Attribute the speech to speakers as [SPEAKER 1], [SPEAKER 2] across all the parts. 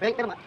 [SPEAKER 1] Balik ka naman.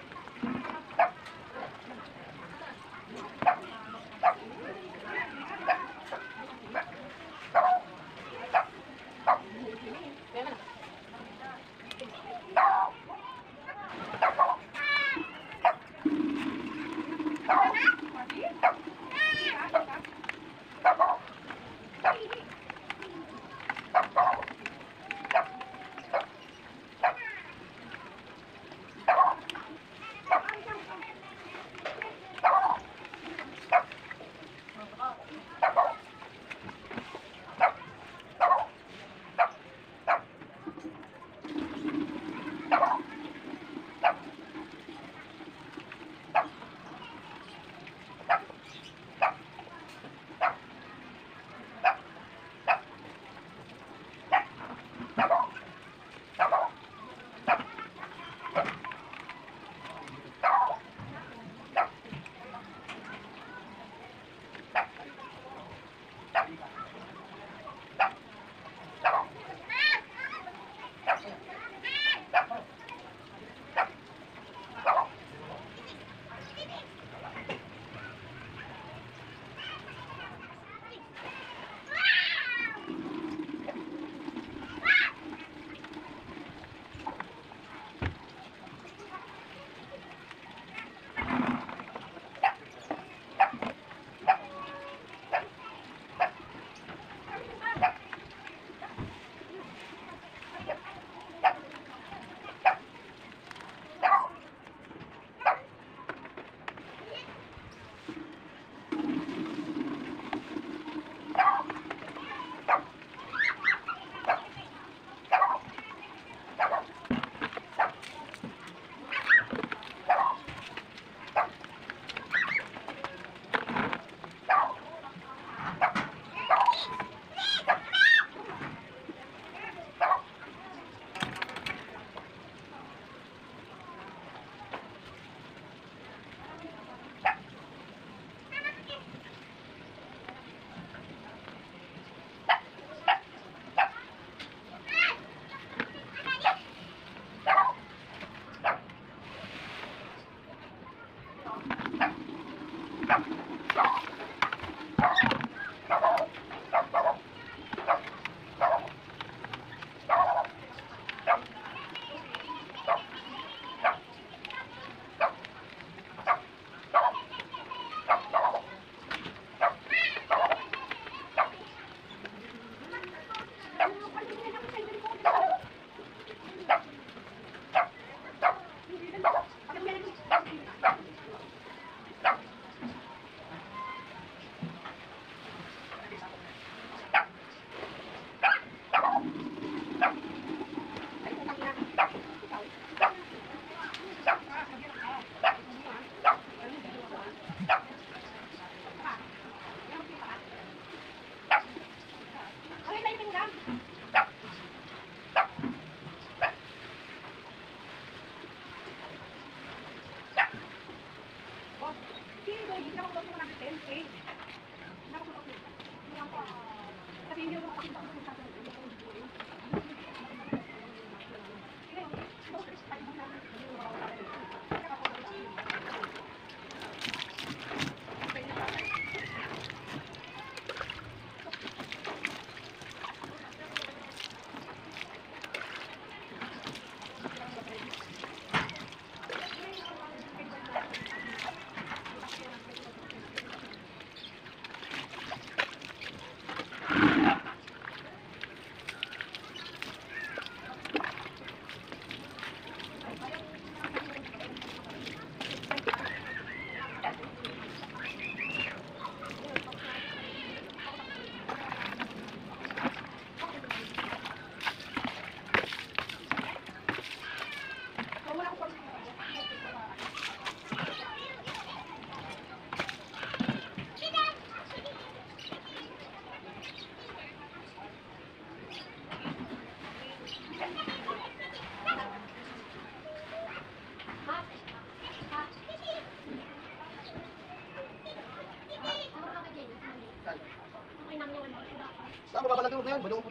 [SPEAKER 1] Balong.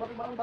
[SPEAKER 1] Bakit ba ang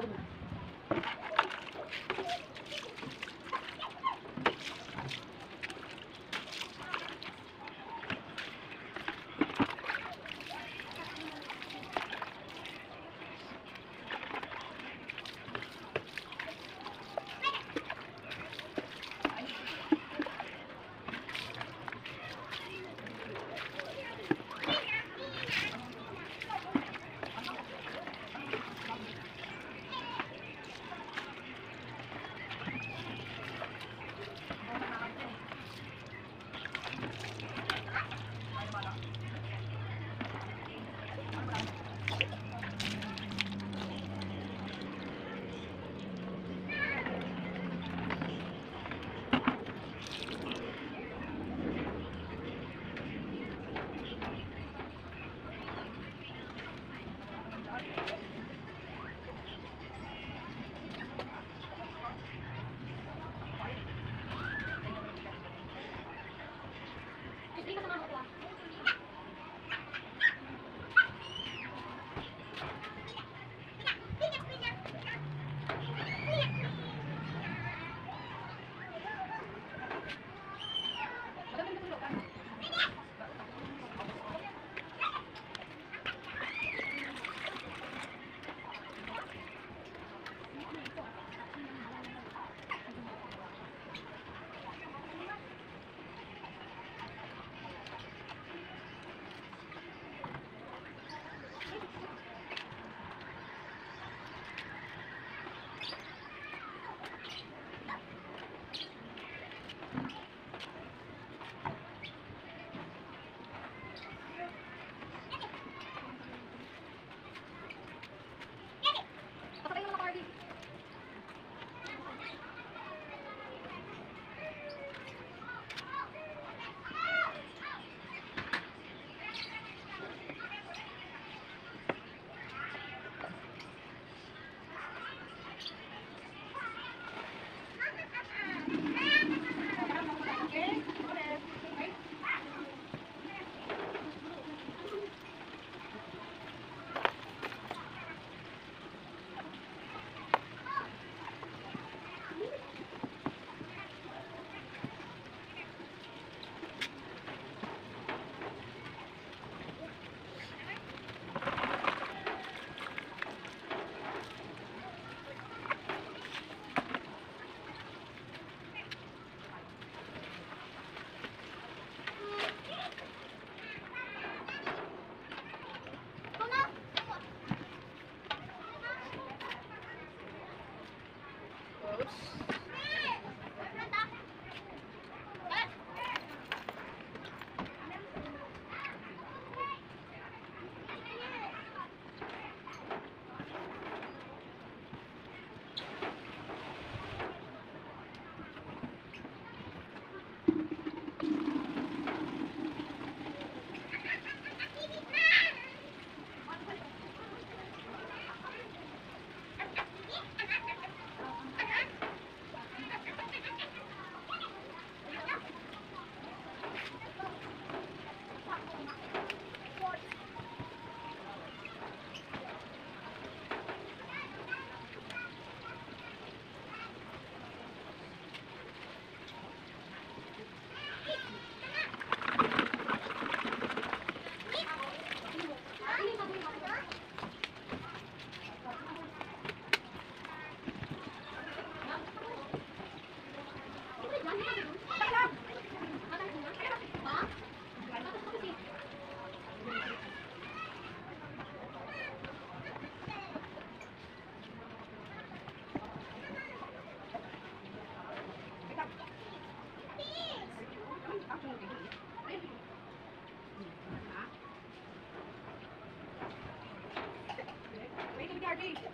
[SPEAKER 1] Ready?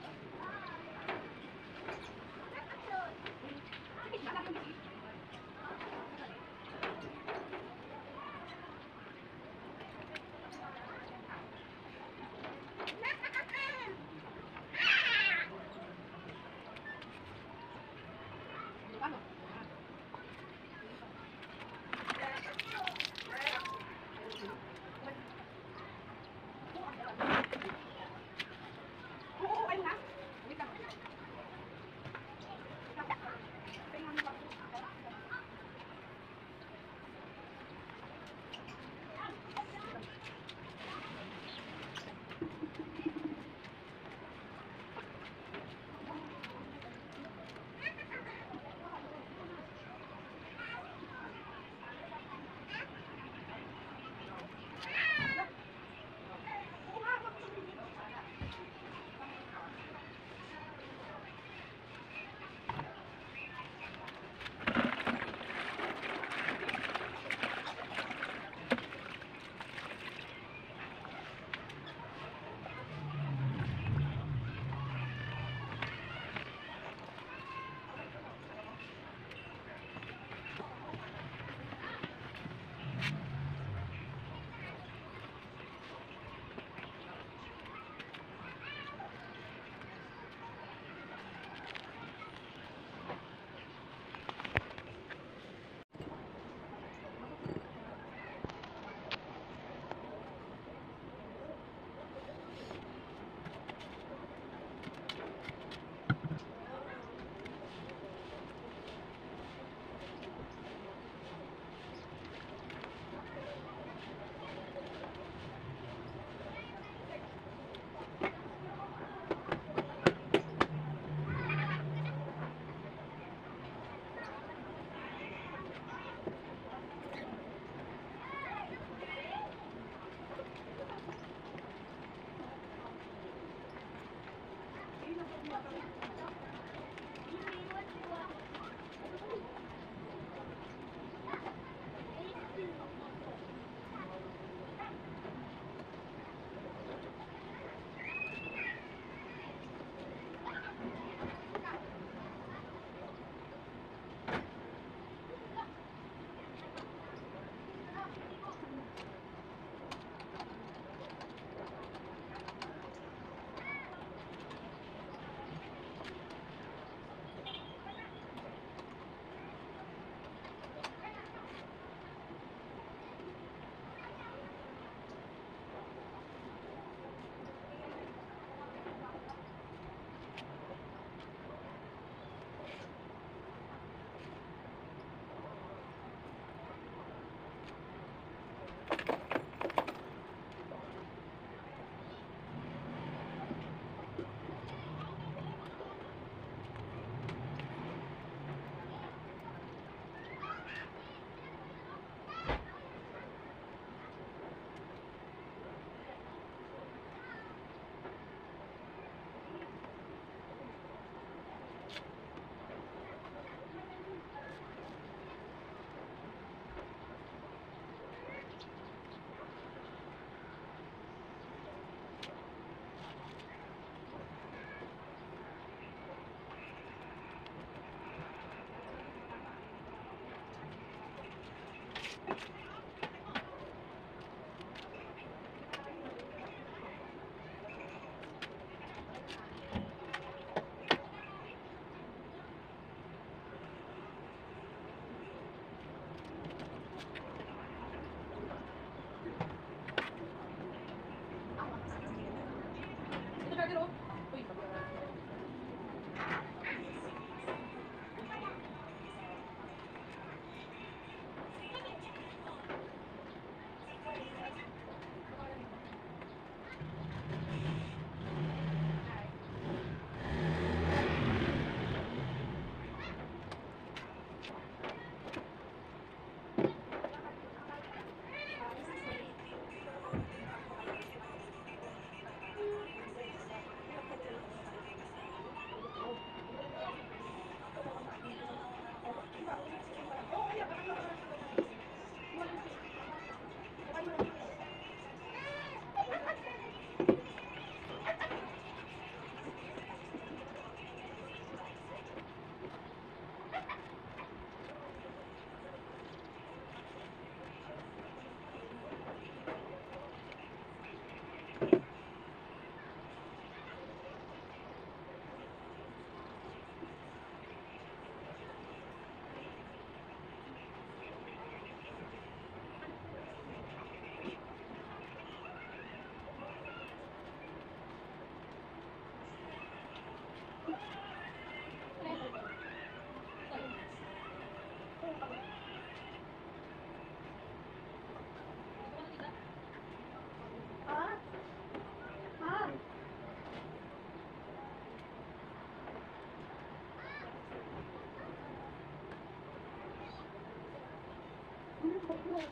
[SPEAKER 1] Thank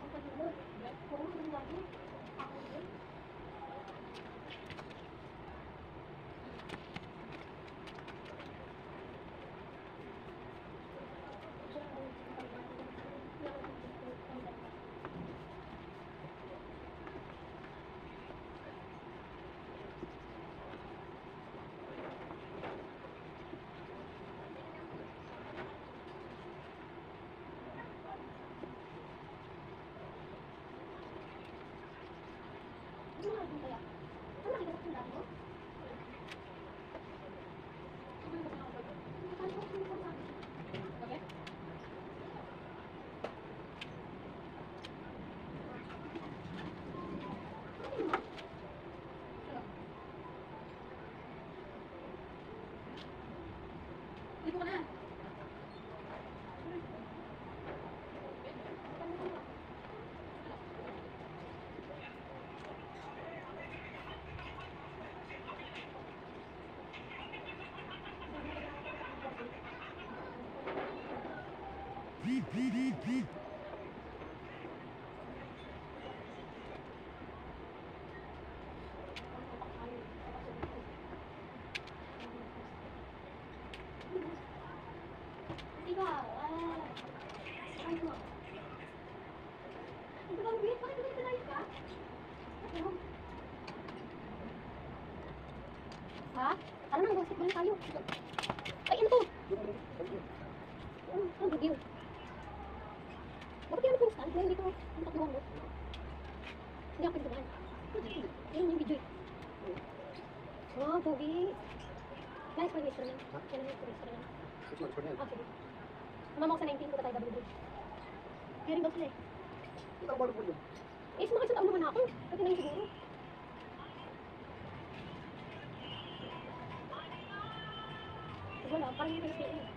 [SPEAKER 1] you. Juga 样 Ha? Tara na, mag-basketball tayo. Lunch mag-mister lang. Ha? Kailan mag-mister lang? Which lunch for yan? Ah, sige. Mamamok sa 19, punta tayo W Bridge. Kaya rin ba sila eh? Ikaw ba naman yun? Eh, sumakit sa taon naman ako. Pati na yun siguro. Wala, parang hindi ko na